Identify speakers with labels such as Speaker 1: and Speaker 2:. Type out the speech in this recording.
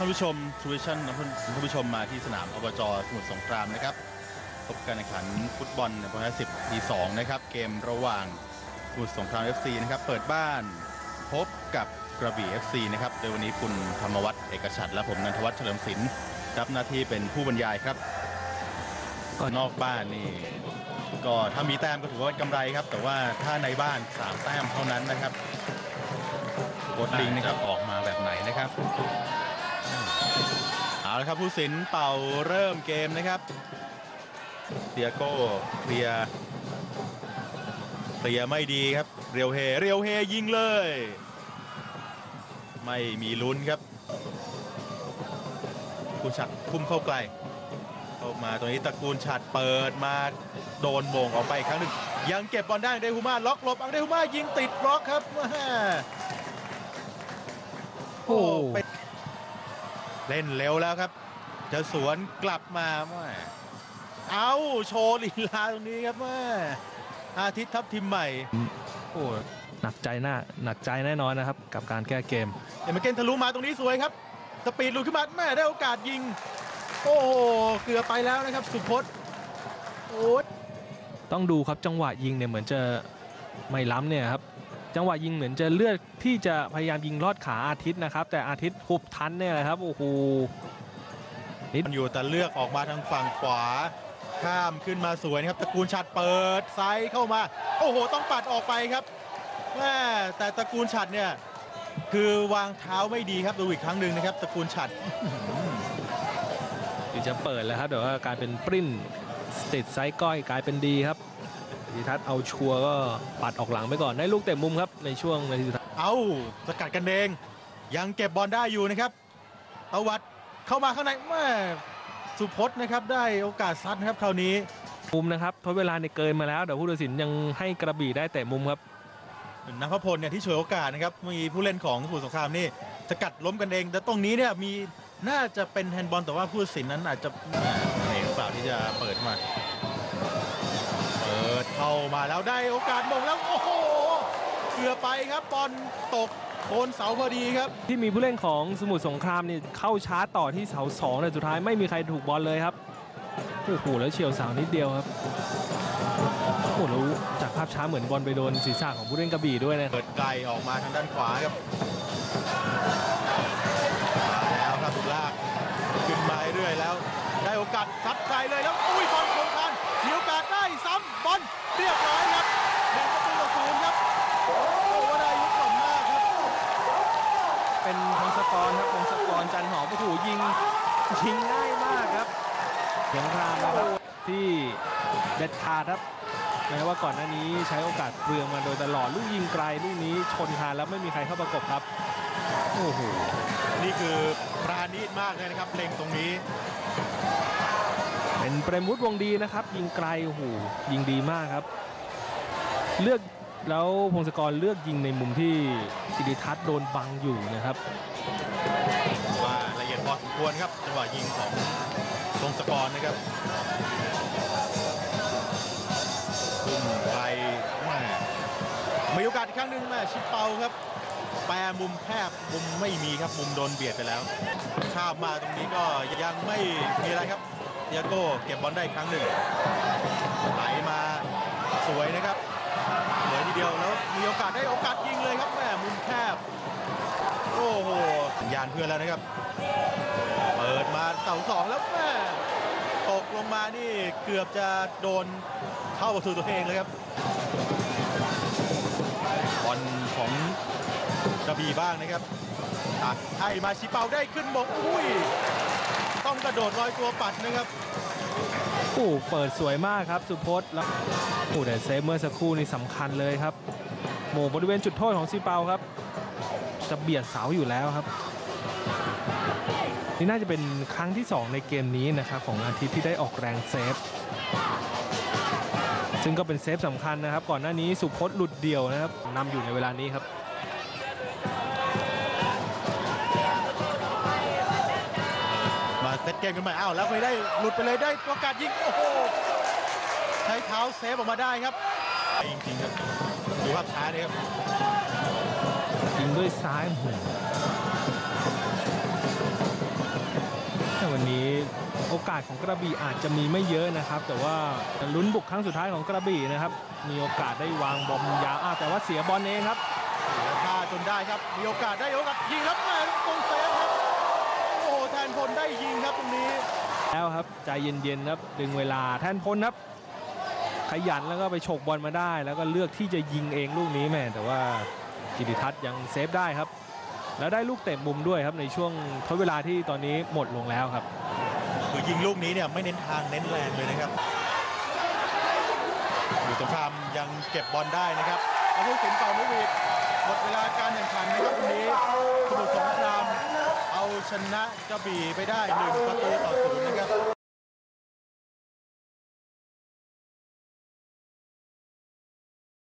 Speaker 1: ท่านผู้ชมทูวิชั่นท่านผู้ชมมาที่สนามอบจสมุทรสงครามนะครับพบการแข่งขันฟุตบอลในประเภท10ที2นะครับ เกมระหว่างสมุทรสงคราม FC นะครับ เปิดบ้านพบกับกระบี่ FC นะครับ โดยวันนี้คุณธรรมวัฒน์เอกชัดและผมนันทวัฒน์เฉลิมศิลป์รับหน้าที่เป็นผู้บรรยายครับ
Speaker 2: ก็
Speaker 1: นอกบ้านนี่ก็ถ้ามีแต้มก็ถือว่ากำไรครับ แต่ว่าถ้าในบ้าน3แต้มเท่านั้นนะครับโคดลิงนะครับออกมาแบบไหนนะครับ ละครับผู้สินเป่าเริ่มเกมนะครับเตียโก้เคลียเคลียไม่ดีครับ เรียวเฮ เรียวเฮยิงเลย ไม่มีลุ้นครับคุณชัดคุ้มเข้าไกลเข้ามาตรงนี้ตระกูลฉัดเปิดมาโดนโมงออกไปอีกครั้งหนึ่ง ยังเก็บบอลได้เดฮูมาล็อกหลบอังเดฮูมายิงติดบล็อกครับโอ้เป็น เล่นเร็วแล้วครับ จะสวนกลับมาแม่เอาโชว์ลีลาตรงนี้ครับแม่อาทิตย์ทัพทีมใหม่
Speaker 2: โอ้หนักใจหน้าหนักใจแน่นอนนะครับ กับการแก้เกม
Speaker 1: เอ็มเกนทะลุมาตรงนี้สวยครับ สปีดหลุดขึ้นมาแม่ได้โอกาสยิง โอ้โหเกือบไปแล้วนะครับ สุพจน์โอ้ย
Speaker 2: ต้องดูครับจังหวะยิงเนี่ยเหมือนจะไม่ล้ำเนี่ยครับ จังหวะยิงเหมือนจะเลือกที่จะพยายามยิงลอดขาอาทิตย์นะครับ แต่อาทิตย์หุบทันเนี่ยแหละครับโอ้โห
Speaker 1: มันอยู่แต่เลือกออกมาทางฝั่งขวา ข้ามขึ้นมาสวยนะครับตระกูลฉัดเปิดไซส์เข้ามา โอ้โห ต้องปัดออกไปครับแม่แต่ตระกูลฉัดเนี่ยคือวางเท้าไม่ดีครับดูอีกครั้งหนึ่งนะครับตระกูลฉัด
Speaker 2: ถึงจะเปิดแล้วครับแต่ว่าการเป็นปริ้นติดไซส์ก้อยกลายเป็นดีครับ ธีทัศน์เอาชัวร์ก็ปัดออกหลังไปก่อนได้ลูกเตะมุมครับในช่วงนาทีสุดท้าย
Speaker 1: เอาสกัดกันเองยังเก็บบอลได้อยู่นะครับตวัดเข้ามาข้างในแม่สุพจน์นะครับได้โอกาสซัดนะครับคราวนี้
Speaker 2: มุมนะครับทดเวลาในยเกินมาแล้วแต่ผู้ตัดสินยังให้กระบี่ได้เตะมุมครับ
Speaker 1: นักพพลเนี่ยที่ฉวยโอกาสนะครับมีผู้เล่นของสมุทรสงครามนี่สกัดล้มกันเอง แต่ตรงนี้เนี่ยมีน่าจะเป็นแฮนด์บอลแต่ว่าผู้ตัดสินนั้นอาจจะเห็นหรือเปล่าที่จะเปิดมาเปิ ดเข้ามาแล้วได้โอกาสมงแล้วโอ้โหเกือบไปครับบอลตกโคนเสาพอดีครับ
Speaker 2: ที่มีผู้เล่นของสมุทรสงครามนี่เข้าชาร์จต่อที่เสาสองแต่สุดท้ายไม่มีใครถูกบอลเลยครับโอ้โหแล้วเฉี่ยวเสานิดเดียวครับโอ้โหแล้วจากภาพช้าเหมือนบอลไปโดนศีรษะของผู้เล่นกระบี่ด้วยนะ
Speaker 1: เปิดไกลออกมาทางด้านขวาครับมาแล้วครับถูกลากขึ้นมาเรื่อยๆแล้ว ได้โอกาสซัดไกลเลยแล้วอุ้ยบอลคงทันมีโอกาสได้ ซ้ำบอลเรียบร้อยครับหนึ่งประตูต่อศูนย์ครับโอ้โหได้ยุกหล่นมากครับ
Speaker 2: เป็นพงศกรครับพงศกรจันหอมโอ้โหยิงยิงง่ายมากครับเสียงครามนะครับที่เด็ดขาดครับแม้ว่าก่อนหน้านี้ใช้โอกาสเปลืองมาโดยตลอดลูกยิงไกลลูกนี้ชนคานแล้วไม่มีใครเข้าประกบครับโอ้โห
Speaker 1: นี่คือปราณีตมากเลยนะครับเล็งตรงนี้
Speaker 2: เป็นเปรมวุฒิวงดีนะครับ ยิงไกลโอ้โหยิงดีมากครับ เลือกแล้วพงศกรเลือกยิงในมุมที่กิติทัศน์โดนบังอยู่นะครับ
Speaker 1: ว่าละเอียดพอสมควรครับจังหวะยิงของธงศกรนะครับขึ้นไกลแม่มีโอกาสอีกครั้งหนึ่งแม่ชิปเปาครับแปรมุมแคบมุมไม่มีครับมุมโดนเบียดไปแล้ว ข้ามมาตรงนี้ก็ยังไม่มีอะไรครับ เดียโก้เก็บบอลได้อีกครั้งหนึ่งไหลมาสวยนะครับสวยทีเดียวแล้วมีโอกาสได้โอกาสยิงเลยครับแม่มุมแคบโอ้โหสัญญาณเพื่อนแล้วนะครับ เปิดมาเสาสองแล้วแม่ตกลงมานี่เกือบจะโดนเข้าประตูตัวเองเลยครับบอลของกระบี่บ้างนะครับตัดให้มาชิเปาได้ขึ้นบกอุ้ย ต้องกระโดดลอยตัวปัดนะครับ
Speaker 2: โอ้เปิดสวยมากครับ สุพจน์แล้วโอ้แต่เซฟเมื่อสักครู่นี่สำคัญเลยครับหมงบริเวณจุดโทษของซีเปาครับ จะเบียดเสาอยู่แล้วครับ นี่น่าจะเป็นครั้งที่ 2 ในเกมนี้นะครับของอาทิตย์ที่ได้ออกแรงเซฟ ซึ่งก็เป็นเซฟสำคัญนะครับ ก่อนหน้านี้สุพจน์หลุดเดี่ยวนะครับนำอยู่ในเวลานี้ครับ
Speaker 1: ซตเกมกันใหม่อ้าวแล้วไม่ได้หลุดไปเลยได้โอกาสยิงโอ้โหใช้เท้าเซฟออกมาได้ครับจริงๆครับดูภาพช้าเลยครับ
Speaker 2: ยิงด้วยซ้ายโอ้โหอกาสของกระบี่อาจจะมีไม่เยอะนะครับ แต่ว่าลุ้นบุกครั้งสุดท้ายของกระบี่นะครับ มีโอกาสได้วางบอมยาวอ้าวแต่ว่าเสียบอลเองครับ
Speaker 1: เสียท่าจนได้ครับมีโอกาสได้โอกาสยิงครับแม่ตรงเซฟครับโอ้โห แทนพลได้ยิงครับตรงนี้
Speaker 2: แล้วครับใจเย็นๆครับดึงเวลาแทนพลครับ ขยันแล้วก็ไปฉกบอลมาได้ แล้วก็เลือกที่จะยิงเองลูกนี้แม่แต่ว่ากิติทัศน์ยังเซฟได้ครับ แล้วได้ลูกเตะมุมด้วยครับในช่วงทดเวลาที่ตอนนี้หมดลงแล้วครับ
Speaker 1: คือยิงลูกนี้เนี่ยไม่เน้นทางเน้นแรงเลยนะครับอยู่สงครามยังเก็บบอลได้นะครับเอาผู้สินเป่านกหวีดหมดเวลาการแข่งขันนะครับวันนี้สมุทรสงครามเอาช นะกระบี่ไปได้หนึ่งประตูต่อศูนย์นะครับ